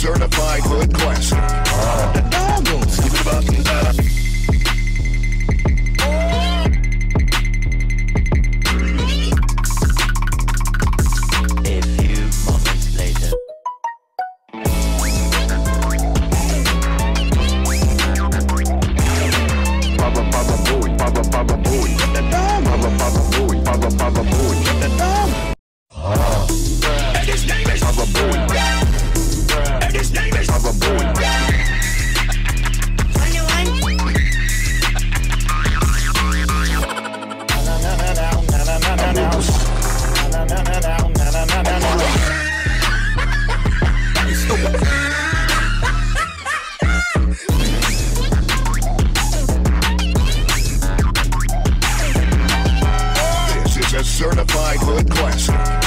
certified hood classic. certified hood classic.